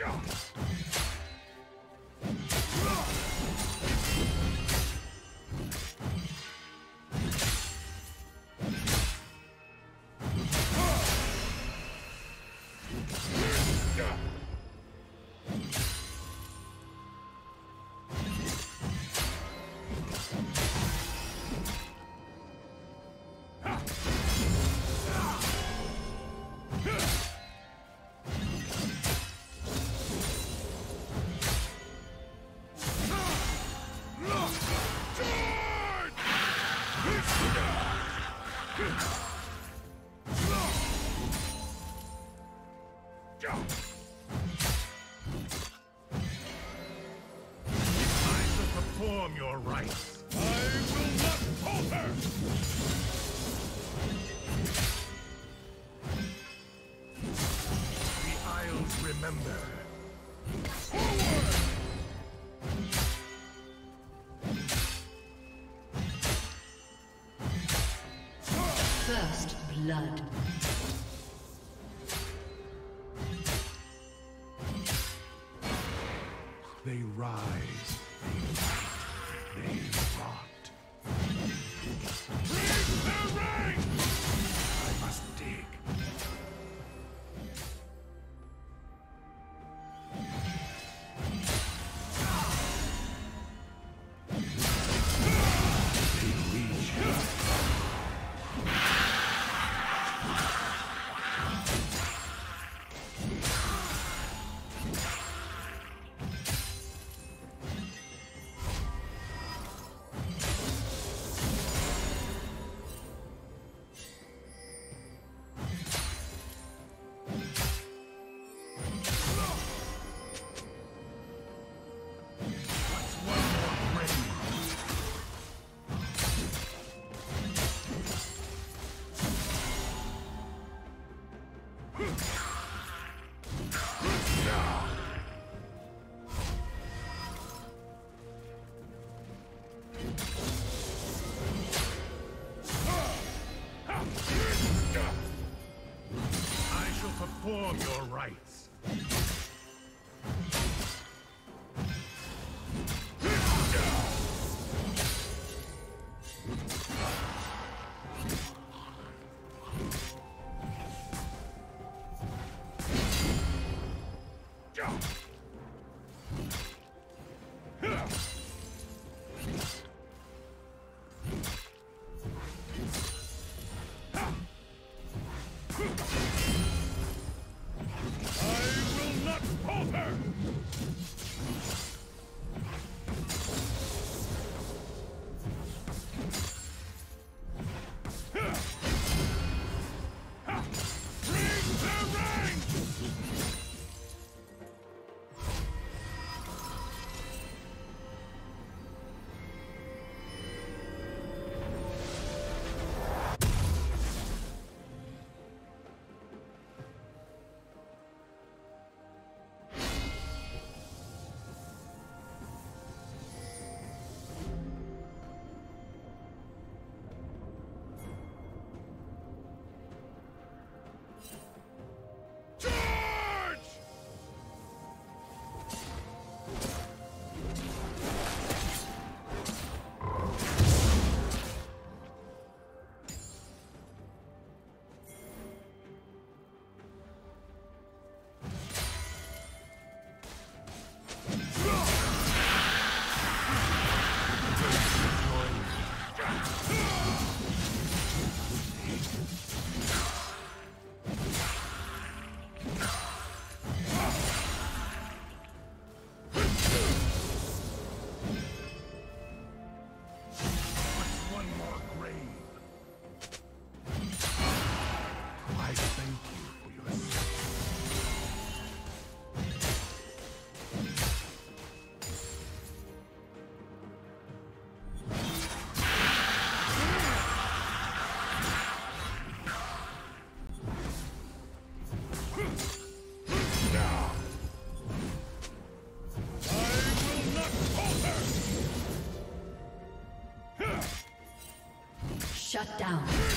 Jump! Perform blood. They rise, Hmph! Shut down.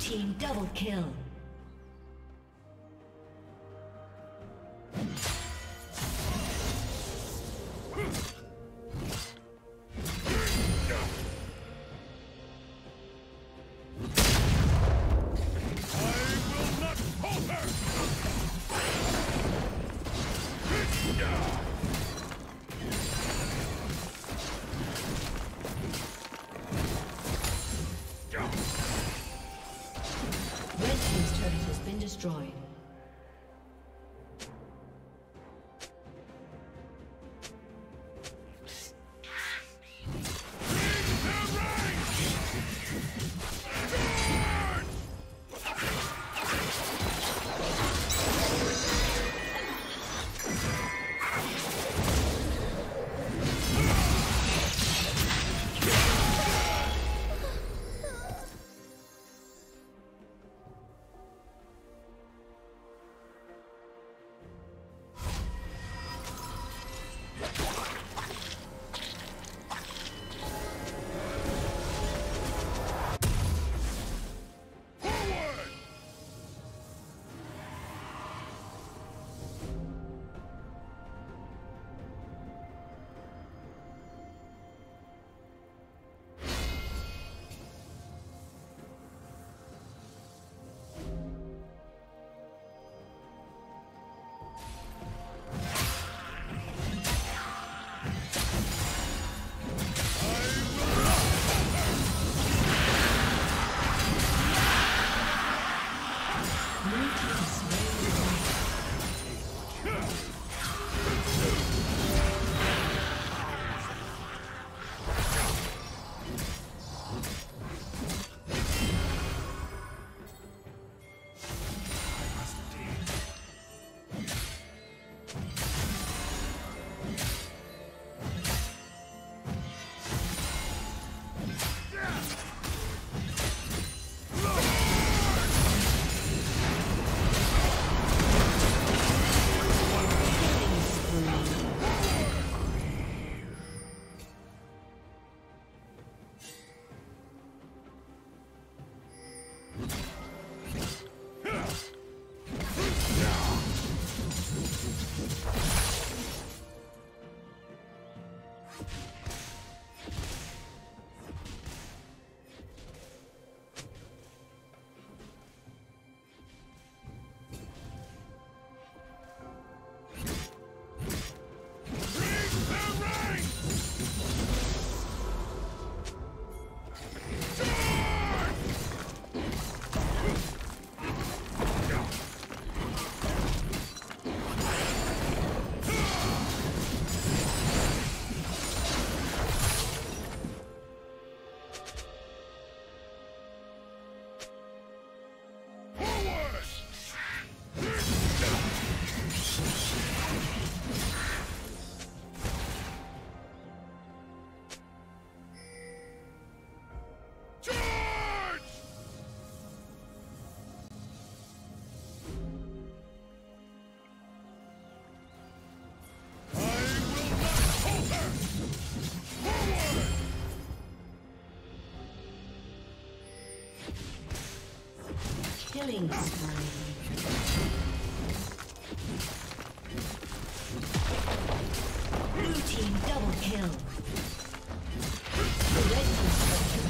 Team double kill. Killing spree. Blue team double kill. Red team's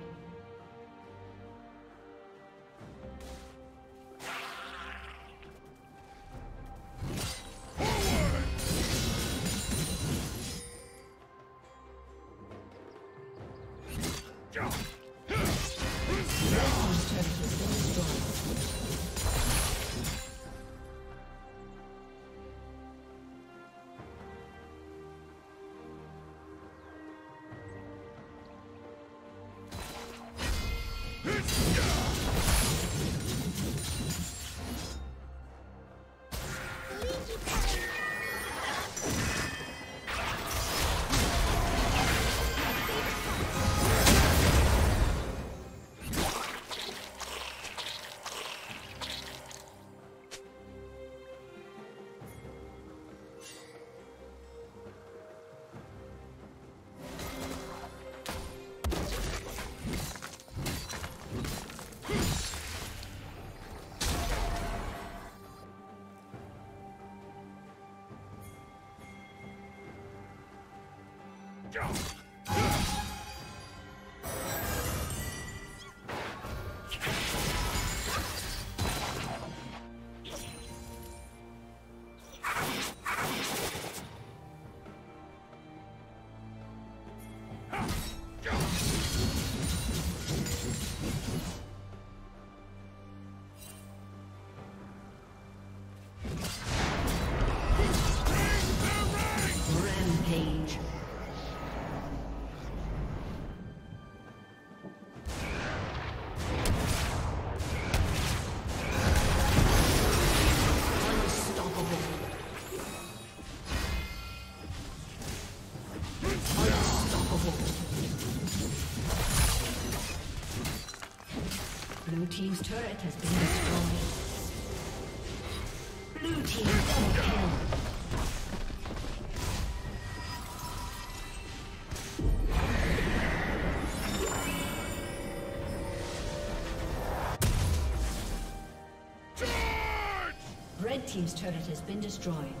Rampage. Team's turret has been destroyed. Blue team double kill. Red team's turret has been destroyed.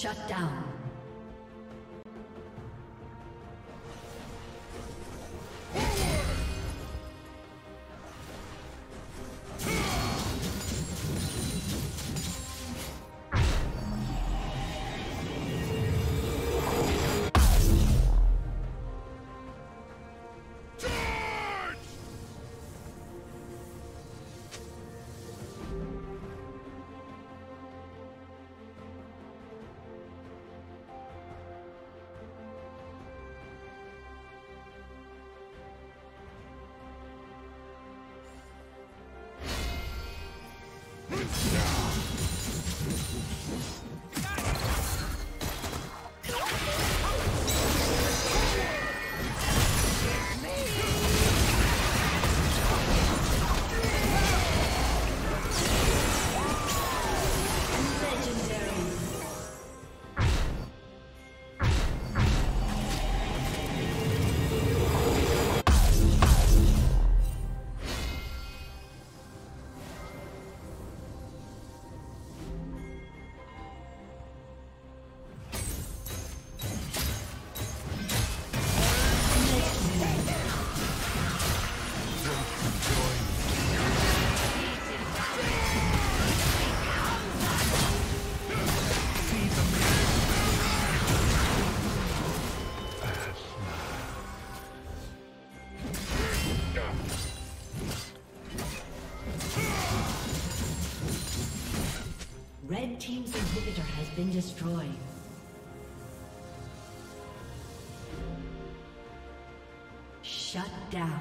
Shut down. Been destroyed. Shut down.